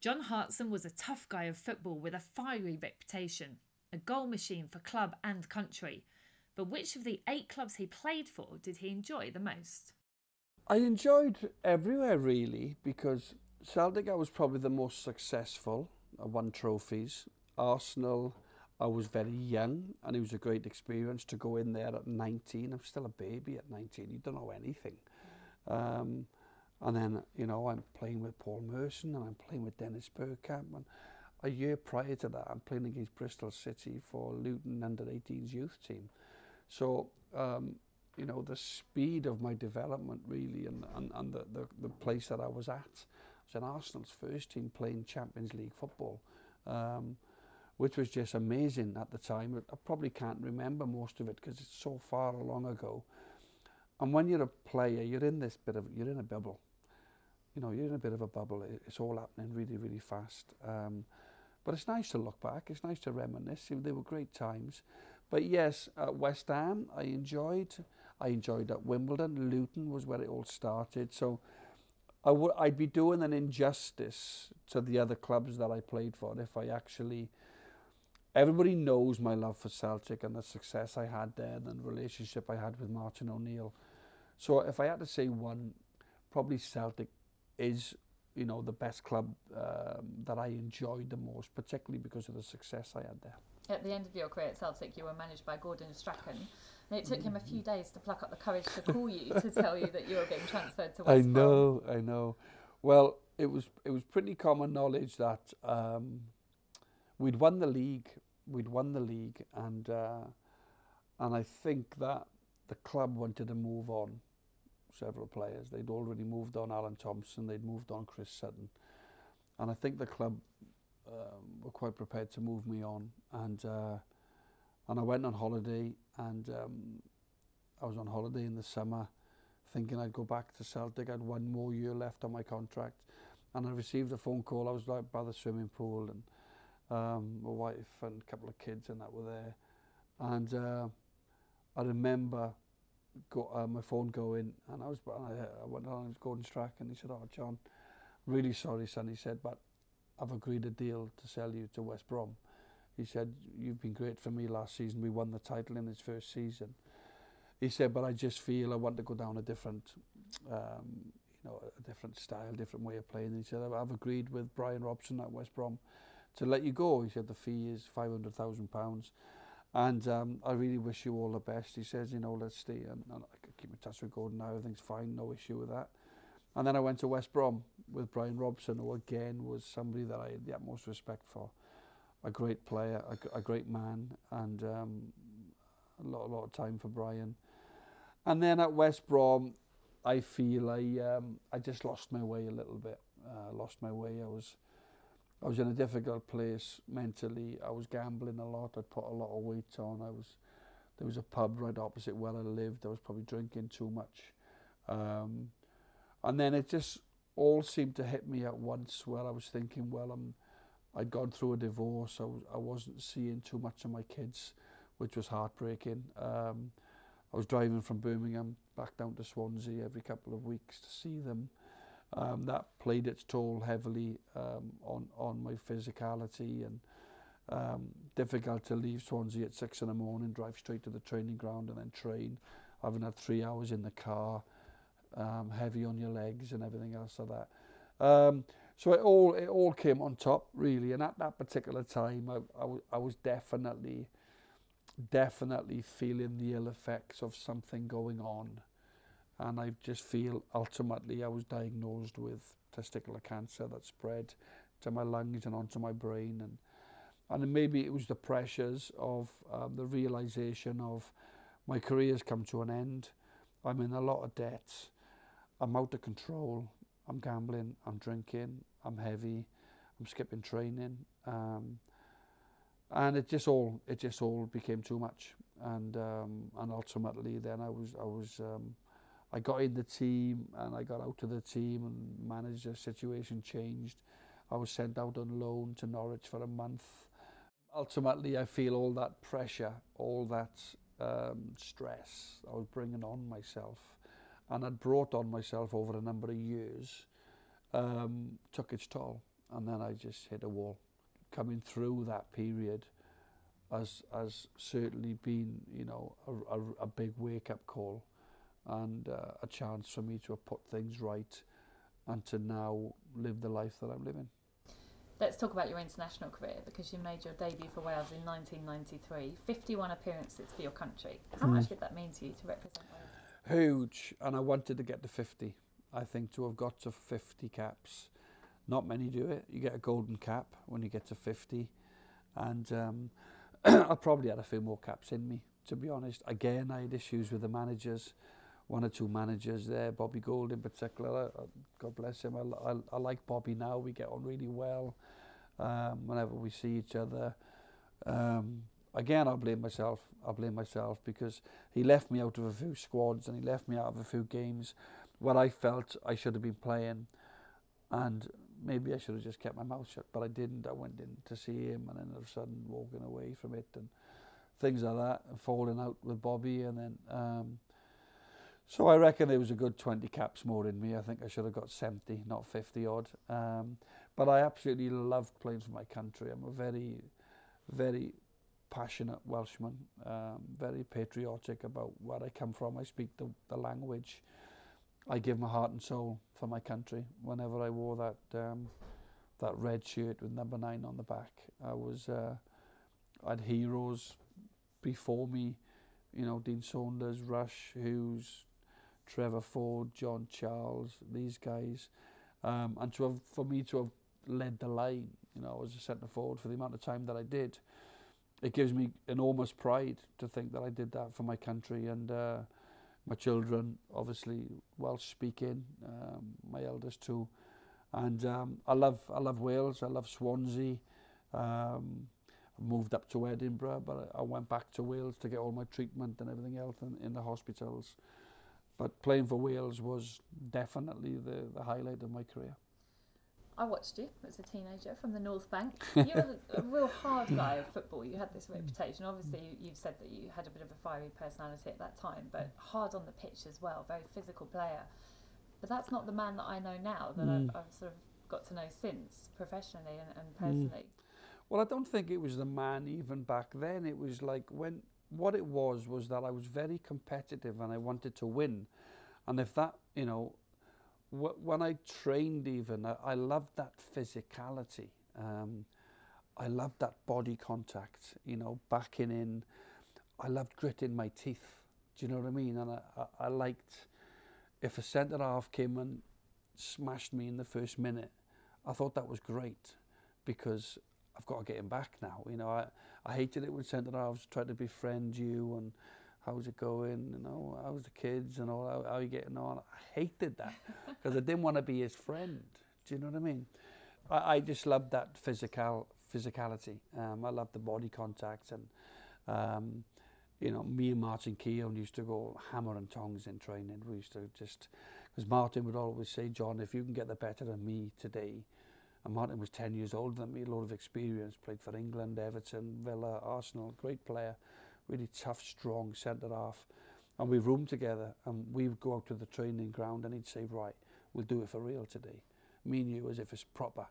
John Hartson was a tough guy of football with a fiery reputation, a goal machine for club and country. But which of the eight clubs he played for did he enjoy the most? I enjoyed everywhere really because Celtic I was probably the most successful. I won trophies. Arsenal I was very young and it was a great experience to go in there at 19. I'm still a baby at 19. You don't know anything. Um, And then, you know, I'm playing with Paul Merson and I'm playing with Dennis Bergkamp. And a year prior to that, I'm playing against Bristol City for Luton under 18s youth team. So, um, you know, the speed of my development really and, and, and the, the, the place that I was at. I was in Arsenal's first team playing Champions League football, um, which was just amazing at the time. I probably can't remember most of it because it's so far long ago. And when you're a player, you're in this bit of, you're in a bubble. You know, you're in a bit of a bubble. It's all happening really, really fast. Um, but it's nice to look back. It's nice to reminisce. They were great times. But yes, at West Ham, I enjoyed. I enjoyed at Wimbledon. Luton was where it all started. So I would, I'd be doing an injustice to the other clubs that I played for if I actually everybody knows my love for Celtic and the success I had there and the relationship I had with Martin O'Neill. So if I had to say one, probably Celtic is, you know, the best club um, that I enjoyed the most, particularly because of the success I had there. At the end of your career at Celtic, you were managed by Gordon Strachan, and it took him a few days to pluck up the courage to call you to tell you that you were being transferred to West I know, Brom. I know. Well, it was it was pretty common knowledge that um, we'd won the league we'd won the league, and uh, and I think that the club wanted to move on several players. They'd already moved on Alan Thompson, they'd moved on Chris Sutton. And I think the club um, were quite prepared to move me on. And uh, and I went on holiday and um, I was on holiday in the summer thinking I'd go back to Celtic. had one more year left on my contract. And I received a phone call. I was like by the swimming pool and um, my wife and a couple of kids and that were there. And uh, I remember got uh, my phone going, and I was I, I went on to Gordon track, and he said, "Oh, John, really sorry, son," he said, "but I've agreed a deal to sell you to West Brom." He said, "You've been great for me last season. We won the title in his first season." He said, "But I just feel I want to go down a different." Um, you know, a different style, different way of playing. And he said, I've agreed with Brian Robson at West Brom to let you go. He said the fee is £500,000. And um, I really wish you all the best. He says, you know, let's stay. And, and I keep in touch with Gordon now. Everything's fine. No issue with that. And then I went to West Brom with Brian Robson, who again was somebody that I had the utmost respect for. A great player, a, a great man, and um, a lot, a lot of time for Brian. And then at West Brom, I feel I um, I just lost my way a little bit. Uh, lost my way. I was I was in a difficult place mentally. I was gambling a lot. I'd put a lot of weight on. I was there was a pub right opposite where I lived. I was probably drinking too much. Um, and then it just all seemed to hit me at once where I was thinking, well, I'm, I'd gone through a divorce. I, was, I wasn't seeing too much of my kids, which was heartbreaking. Um, I was driving from Birmingham back down to Swansea every couple of weeks to see them um, that played its toll heavily um, on on my physicality and um, difficult to leave Swansea at six in the morning, drive straight to the training ground and then train. Having had three hours in the car, um, heavy on your legs and everything else like that. Um, so it all it all came on top really, and at that particular time, I, I, I was definitely definitely feeling the ill effects of something going on and I just feel ultimately I was diagnosed with testicular cancer that spread to my lungs and onto my brain. And and maybe it was the pressures of um, the realization of my career's come to an end. I'm in a lot of debt I'm out of control. I'm gambling. I'm drinking. I'm heavy. I'm skipping training. Um, and it just all it just all became too much. And um, and ultimately then I was I was um, I got in the team and I got out of the team and manager situation changed. I was sent out on loan to Norwich for a month. Ultimately, I feel all that pressure, all that um, stress I was bringing on myself and I'd brought on myself over a number of years um, took its toll. and then I just hit a wall. Coming through that period has has certainly been, you know, a, a, a big wake up call, and uh, a chance for me to have put things right, and to now live the life that I'm living. Let's talk about your international career because you made your debut for Wales in 1993, 51 appearances for your country. How Mm. much did that mean to you to represent Wales? Huge, and I wanted to get to 50. I think to have got to 50 caps, not many do it. You get a golden cap when you get to 50, and um, I probably had a few more caps in me, to be honest. Again, I had issues with the managers, one or two managers there, Bobby Gould in particular. uh, God bless him. I, I, I like Bobby now. We get on really well um, whenever we see each other. Um, again, I blame myself. I blame myself because he left me out of a few squads and he left me out of a few games where I felt I should have been playing, and maybe I should have just kept my mouth shut, but I didn't. I went in to see him, and then all of a sudden walking away from it and things like that, and falling out with Bobby, and then. Um, so I reckon there was a good 20 caps more in me. I think I should have got 70, not 50 odd. Um, but I absolutely loved playing for my country. I'm a very, very passionate Welshman, um, very patriotic about where I come from. I speak the, the language. I give my heart and soul for my country. Whenever I wore that um, that red shirt with number nine on the back, I was uh, I had heroes before me. You know, Dean Saunders, Rush, Hughes, Trevor Ford, John Charles, these guys, um, and to have for me to have led the line, you know, as a centre forward for the amount of time that I did, it gives me enormous pride to think that I did that for my country and uh, my children, obviously Welsh speaking, um, my eldest too, and um, I love I love Wales, I love Swansea. Um, I moved up to Edinburgh, but I went back to Wales to get all my treatment and everything else in, in the hospitals. But playing for Wales was definitely the, the highlight of my career. I watched you as a teenager from the North Bank. You were a real hard guy of football. You had this reputation. Obviously, you, you've said that you had a bit of a fiery personality at that time, but hard on the pitch as well, very physical player. But that's not the man that I know now, that Mm. I've, I've sort of got to know since, professionally and, and personally. Well, I don't think it was the man even back then. It was like when what it was was that I was very competitive and I wanted to win. And if that, you know, when I trained even, I, loved that physicality. Um, I loved that body contact, you know, backing in. I loved gritting my teeth. Do you know what I mean? And I, I, I liked if a centre half came and smashed me in the first minute, I thought that was great because I've got to get him back now. You know, I, I hated it when centre halves tried to befriend you and how's it going, you know, how's the kids and all, how, how are you getting on? I hated that because I didn't want to be his friend. Do you know what I mean? I, I just loved that physical physicality. Um, I loved the body contact and, um, you know, me and Martin Keown used to go hammer and tongs in training. We used to just, because Martin would always say, John, if you can get the better of me today, And Martin was 10 years older than me, a lot of experience, played for England, Everton, Villa, Arsenal, great player, really tough, strong centre half. And we roomed together and we would go out to the training ground and he'd say, right, we'll do it for real today. Me and you as if it's proper.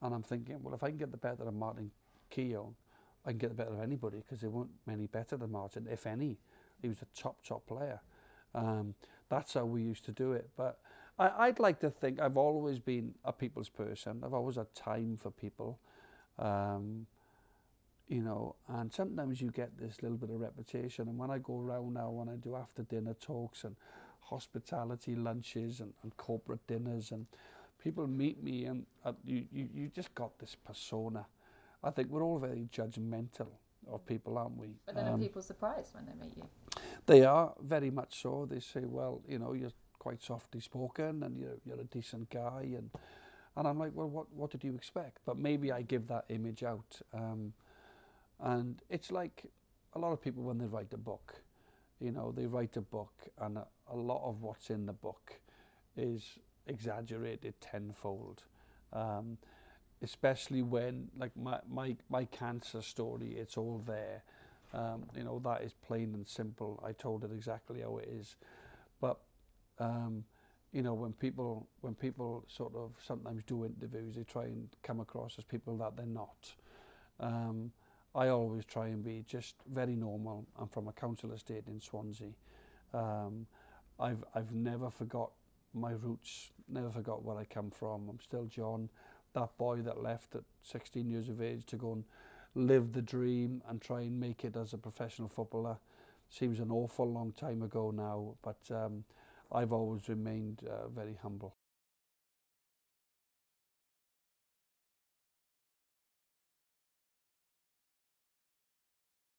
And I'm thinking, well, if I can get the better of Martin Keown, I can get the better of anybody because there weren't many better than Martin, if any. He was a top, top player. Um, that's how we used to do it. But I, I'd like to think I've always been a people's person. I've always had time for people. Um, you know, and sometimes you get this little bit of reputation. And when I go around now, when I do after dinner talks and hospitality lunches and, and corporate dinners, and people meet me, and uh, you, you, you just got this persona. I think we're all very judgmental of people, aren't we? But then are Um, people surprised when they meet you? they are very much so. They say, well, you know, you're quite softly spoken and you're, you're a decent guy. And, and I'm like, well, what, what did you expect? But maybe I give that image out. Um, and it's like a lot of people when they write a book, you know, they write a book and a, a lot of what's in the book is exaggerated tenfold. Um, especially when, like my, my, my cancer story, it's all there. Um, you know, that is plain and simple. I told it exactly how it is. But, um, you know, when people when people sort of sometimes do interviews, they try and come across as people that they're not. Um, I always try and be just very normal. I'm from a council estate in Swansea. Um, I've I've never forgot my roots, never forgot where I come from. I'm still John, that boy that left at 16 years of age to go and live the dream and try and make it as a professional footballer. Seems an awful long time ago now, but um, I've always remained uh, very humble.